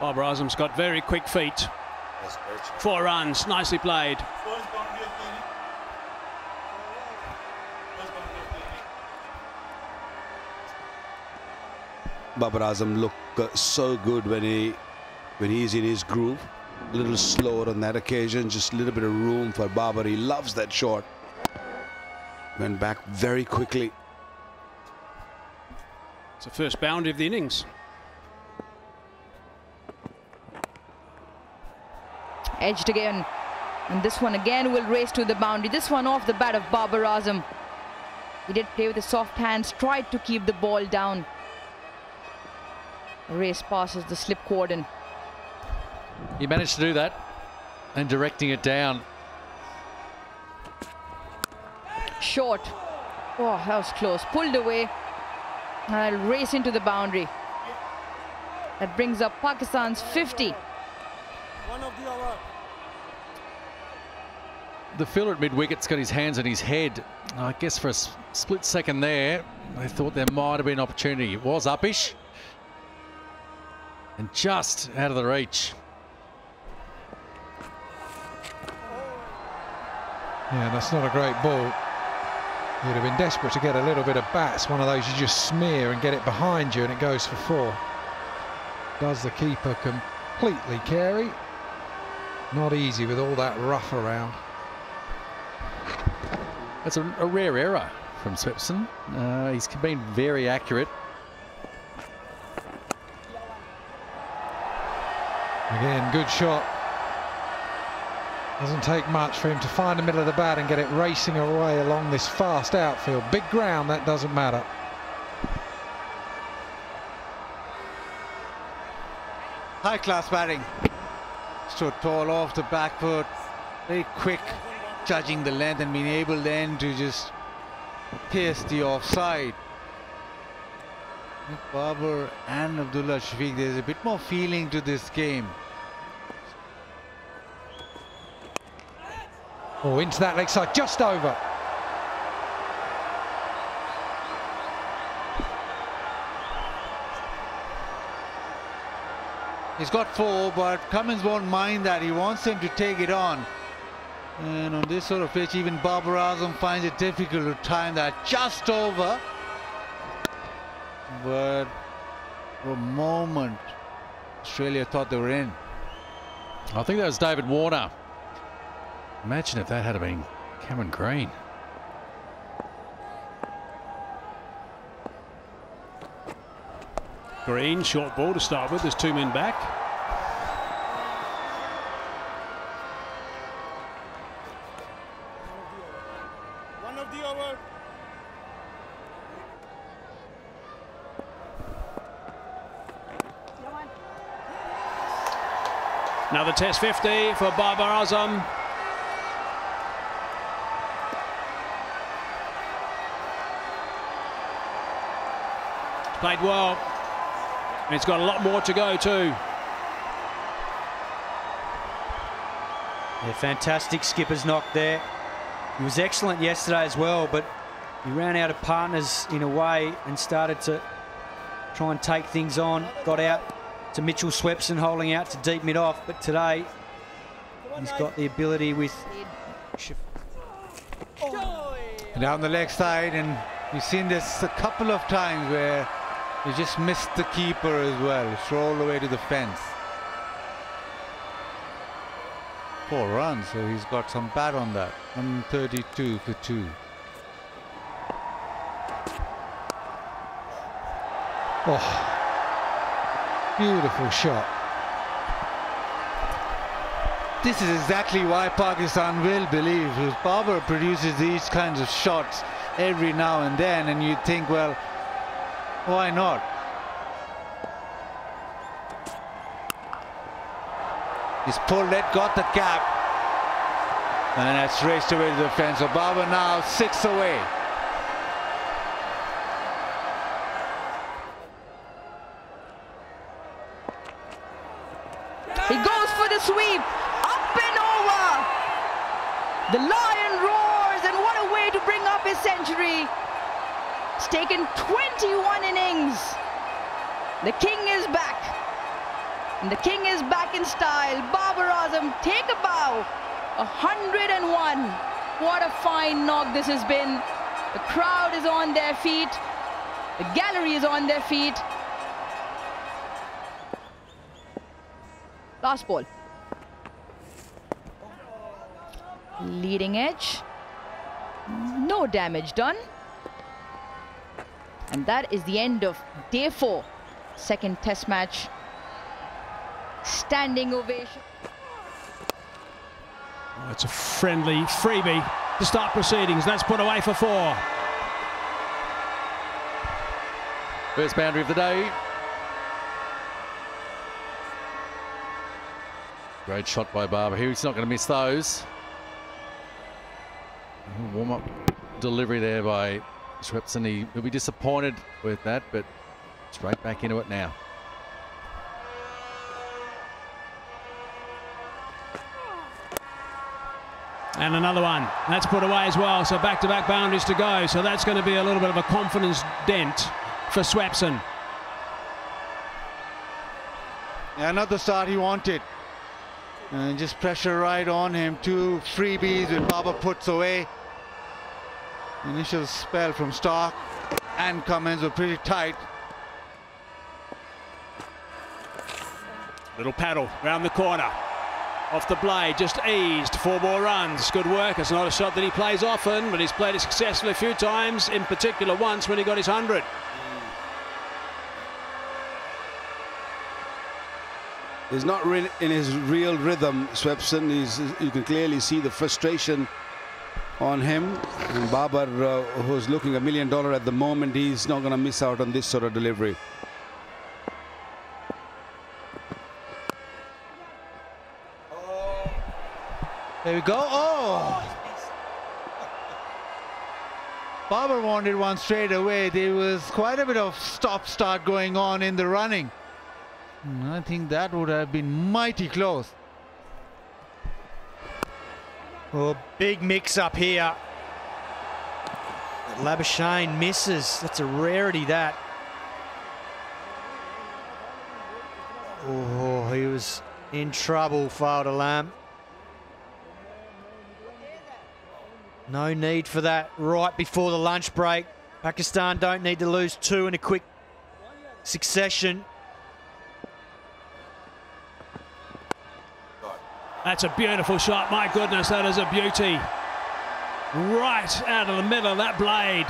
Babar Azam's got very quick feet. Four runs, nicely played. Babar Azam look uh, so good when he when he's in his groove. A little slower on that occasion, just a little bit of room for Babar. He loves that shot. Went back very quickly. It's the first boundary of the innings. Edged again. And this one again will race to the boundary. This one off the bat of Babar Azam. He did play with the soft hands, tried to keep the ball down. Race passes the slip cordon. He managed to do that and directing it down. Short. Oh, that was close. Pulled away. And I'll race into the boundary. That brings up Pakistan's 50. One of the over. The fielder at mid-wicket's got his hands on his head. I guess for a split second there, they thought there might have been an opportunity. It was uppish. And just out of the reach. Yeah, that's not a great ball. You'd have been desperate to get a little bit of bats. One of those you just smear and get it behind you and it goes for four. Does the keeper completely carry? Not easy with all that rough around. That's a, a rare error from Swepson. Uh, he's been very accurate. Again, good shot. Doesn't take much for him to find the middle of the bat and get it racing away along this fast outfield. Big ground, that doesn't matter. High class batting. Stood tall off the back foot. Very quick judging the length and being able then to just pierce the offside. Babar and Abdullah Shafiq, there's a bit more feeling to this game. Oh, into that leg side, just over. He's got four, but Cummins won't mind that. He wants them to take it on. And on this sort of pitch, even Babar Azam finds it difficult to time that just over. But for a moment, Australia thought they were in. I think that was David Warner. Imagine if that had been Cameron Green. Green, short ball to start with. There's two men back. One the over. Another test 50 for Babar Azam. Played well. And it's got a lot more to go too. Yeah, fantastic skipper's knock there. He was excellent yesterday as well, but he ran out of partners in a way and started to try and take things on. Got out to Mitchell Swepson holding out to deep mid off, but today he's got the ability with. Down the leg side, and we've seen this a couple of times where he just missed the keeper as well. It's all the way to the fence. Four runs, so he's got some bat on that. 132 for two. Oh, beautiful shot. This is exactly why Pakistan will believe. Because Babar produces these kinds of shots every now and then, and you think, well, why not? He's pulled it, got the cap. And that's raced away to the fence. So Babar now six away. He goes for the sweep. Up and over. The lion roars, and what a way to bring up his century. It's taken 21 innings. The king is back. And the king is back in style. Babar Azam, take a bow. 101. What a fine knock this has been. The crowd is on their feet. The gallery is on their feet. Last ball. Leading edge. No damage done. And that is the end of day four. Second test match. Standing ovation. Oh, it's a friendly freebie to start proceedings. That's put away for four. First boundary of the day. Great shot by Babar here. He's not going to miss those. Oh, Warm up delivery there by Swepson. He, will be disappointed with that, but straight back into it now. And another one. That's put away as well. So back-to-back boundaries to go. So that's going to be a little bit of a confidence dent for Swepson. Yeah, not the start he wanted. And just pressure right on him. Two freebies with Babar puts away. Initial spell from Starc and Cummins were pretty tight. Little paddle round the corner. Off the blade, just eased. Four more runs. Good work. It's not a shot that he plays often, but he's played it successfully a few times, in particular once when he got his 100. He's not in his real rhythm, Swepson. He's, you can clearly see the frustration on him. And Babar, uh, who's looking a million dollar at the moment, he's not going to miss out on this sort of delivery. There we go. Oh! Babar wanted one straight away. There was quite a bit of stop-start going on in the running. Hmm, I think that would have been mighty close. Well, big mix up here. Labuschagne misses. That's a rarity, that. Oh, he was in trouble, Fawad Alam. No need for that right before the lunch break. Pakistan don't need to lose two in a quick succession. That's a beautiful shot. My goodness, that is a beauty. Right out of the middle of that blade.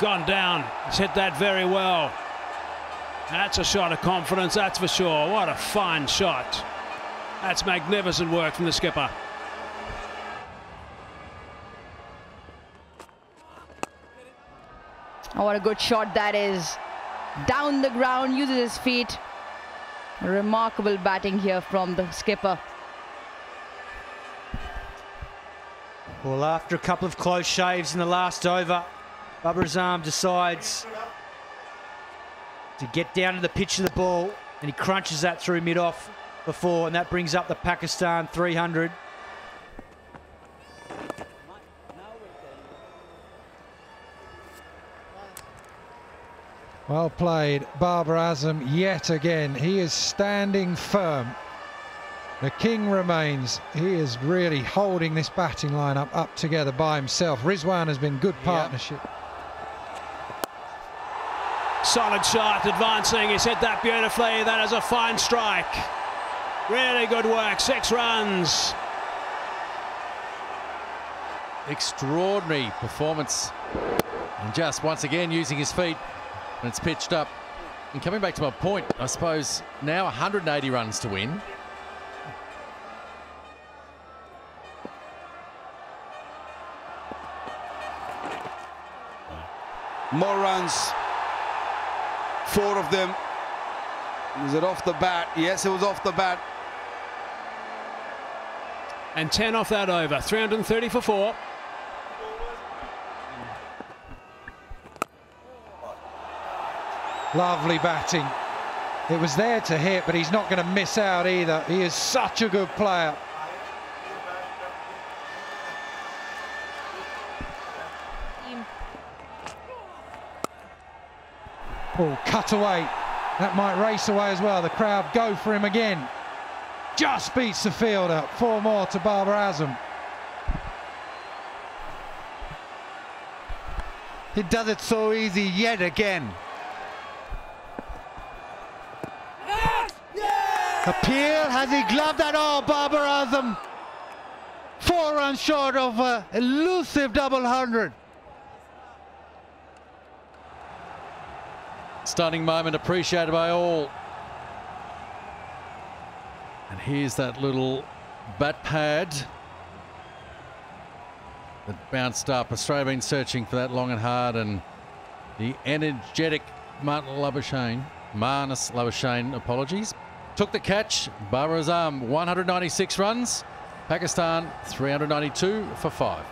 Gone down. He's hit that very well. That's a shot of confidence, that's for sure. What a fine shot. That's magnificent work from the skipper. Oh, what a good shot that is. Down the ground, uses his feet. Remarkable batting here from the skipper. Well, after a couple of close shaves in the last over, Babar Azam decides to get down to the pitch of the ball and he crunches that through mid-off before and that brings up the Pakistan 300. Well played, Babar Azam yet again. He is standing firm. The king remains. He is really holding this batting lineup up together by himself. Rizwan has been good partnership. Solid shot, advancing. He's hit that beautifully. That is a fine strike. Really good work. Six runs. Extraordinary performance. And just once again using his feet when it's pitched up. And coming back to my point, I suppose now 180 runs to win. More runs. Four of them. Was it off the bat? Yes, it was off the bat. And 10 off that over. 330 for four. Lovely batting. It was there to hit, but he's not going to miss out either. He is such a good player. Oh, cut away. That might race away as well. The crowd go for him again. Just beats the fielder. Four more to Babar Azam. He does it so easy yet again. Appeal, has he gloved at all, oh, Babar Azam? Four runs short of a elusive double hundred. Stunning moment appreciated by all. And here's that little bat pad that bounced up. Australia been searching for that long and hard, and the energetic Martin Labuschagne, Marnus Labuschagne, apologies, took the catch. Babar Azam, 196 runs. Pakistan, 392 for five.